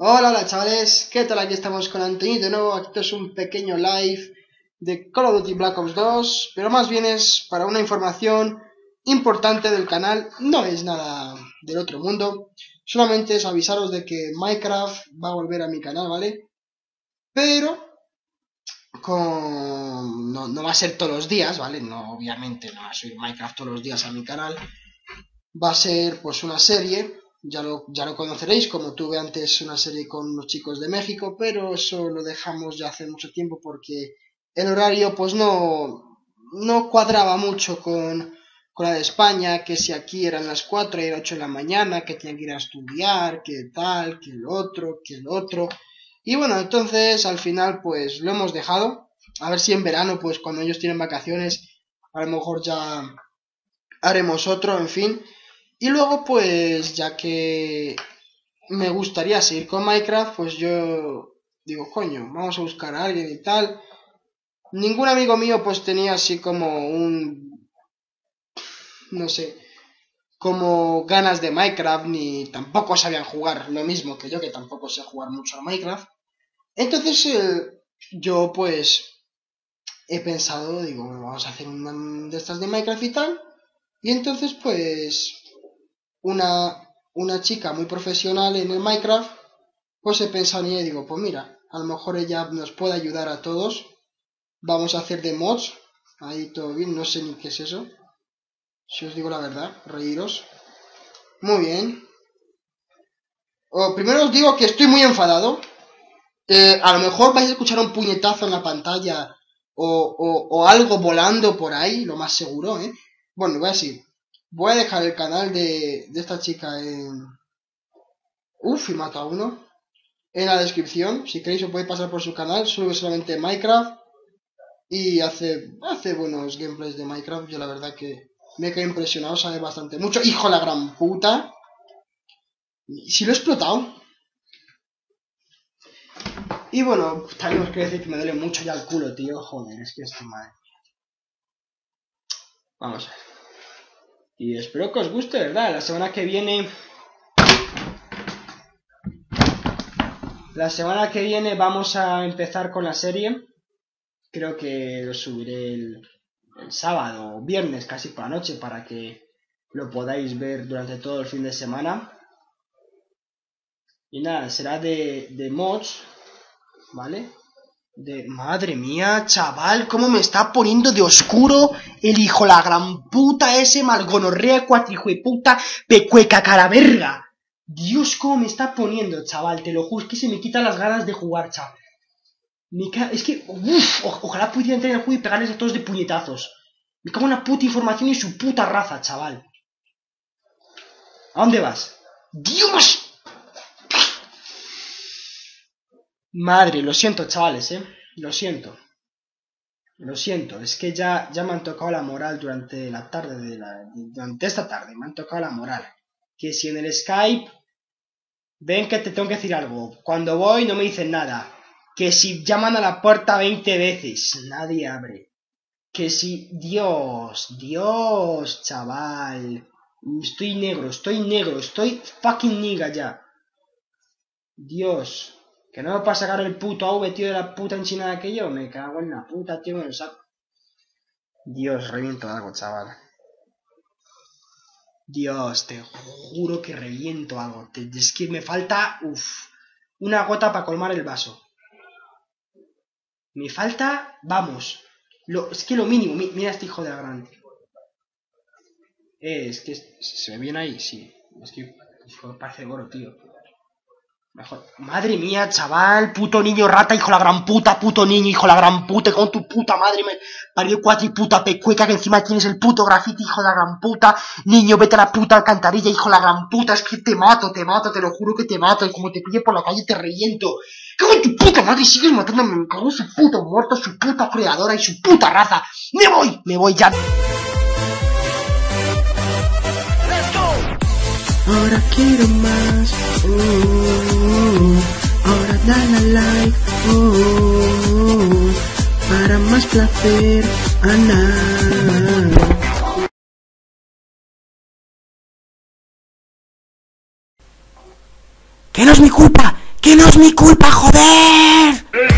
Hola, hola chavales, ¿qué tal? Aquí estamos con Antonio de nuevo, esto es un pequeño live de Call of Duty Black Ops 2, pero más bien es para una información importante del canal, no es nada del otro mundo, solamente es avisaros de que Minecraft va a volver a mi canal, ¿vale? Pero con... no, no va a ser todos los días, ¿vale? No, obviamente no va a subir Minecraft todos los días a mi canal, va a ser pues una serie ya lo, ya lo conoceréis, como tuve antes una serie con los chicos de México, pero eso lo dejamos ya hace mucho tiempo porque el horario pues no, no cuadraba mucho con, con la de España, que si aquí eran las 4 y era 8 de la mañana, que tenían que ir a estudiar, que tal, que el otro, que el otro. Y bueno, entonces al final pues lo hemos dejado. A ver si en verano, pues cuando ellos tienen vacaciones, a lo mejor ya haremos otro, en fin. Y luego, pues, ya que me gustaría seguir con Minecraft, pues yo digo, coño, vamos a buscar a alguien y tal. Ningún amigo mío pues tenía así como un... no sé, como ganas de Minecraft, ni tampoco sabían jugar lo mismo que yo, que tampoco sé jugar mucho a Minecraft. Entonces eh, yo pues he pensado, digo, vamos a hacer una de estas de Minecraft y tal. Y entonces pues una, una chica muy profesional en el Minecraft, pues he pensado y digo, pues mira, a lo mejor ella nos puede ayudar a todos. Vamos a hacer de mods. Ahí todo bien, no sé ni qué es eso. Si os digo la verdad, reíros. Muy bien. primero os digo que estoy muy enfadado. Eh, a lo mejor vais a escuchar un puñetazo en la pantalla o, o, o algo volando por ahí, lo más seguro, ¿eh? Bueno, voy a decir, Voy a dejar el canal de, esta chica en... Uf, y mata a uno. En la descripción. Si queréis os podéis pasar por su canal. Sube solamente Minecraft. Y hace, hace buenos gameplays de Minecraft. Yo la verdad que me quedé impresionado. Sabe bastante mucho. Hijo la gran puta. Si lo he explotado. Y bueno, también os quiero decir que me duele mucho ya el culo, tío. Joder, es que esto madre. Vamos a ver. Y espero que os guste, ¿verdad? La semana que viene... La semana que viene vamos a empezar con la serie. Creo que lo subiré el, sábado o viernes, casi por la noche, para que lo podáis ver durante todo el fin de semana. Y nada, será de, de mods, ¿vale? De madre mía, chaval, cómo me está poniendo de oscuro el hijo la gran puta ese malgonorrea cuatrijo y puta pecueca cara verga. Dios, cómo me está poniendo, chaval, te lo juro, es que se me quitan las ganas de jugar, chaval. Es que, uff, ojalá pudiera entrar en el juego y pegarles a todos de puñetazos. Me cago en puta información y su puta raza, chaval. ¿A dónde vas? ¡Dios! Madre, lo siento, chavales, ¿eh? Lo siento. Lo siento, es que ya, ya me han tocado la moral durante la tarde de la... Durante esta tarde me han tocado la moral. Que si en el Skype ven que te tengo que decir algo. Cuando voy no me dicen nada. Que si llaman a la puerta 20 veces, nadie abre. Que si... Dios, Dios, chaval. Estoy negro, estoy negro, estoy fucking nigga ya. Dios. Que no para sacar el puto AV, tío, de la puta enchinada que yo. Me cago en la puta, tío, me lo saco. Dios, reviento algo, chaval. Dios, te juro que reviento algo. es que me falta, uff, una gota para colmar el vaso. Me falta, vamos. Es que lo mínimo, mira este hijo de la grande. Eh, es que se ve bien ahí, sí. Es que parece oro, tío. Madre mía, chaval, puto niño rata, hijo la gran puta, puto niño, hijo la gran puta, con tu puta madre me parió cuatro y puta pecueca que encima tienes el puto grafiti, hijo la gran puta, niño, vete a la puta alcantarilla, hijo la gran puta, es que te mato, te mato, te lo juro que te mato, y como te pille por la calle te reviento. Cago en tu puta madre, sigues matándome, me cago en su puto muerto, su puta creadora y su puta raza. Me voy, me voy ya. Ahora quiero más. Uh, ahora dale like. Uh, para más placer. Ana. Que no es mi culpa, Que no es mi culpa, joder.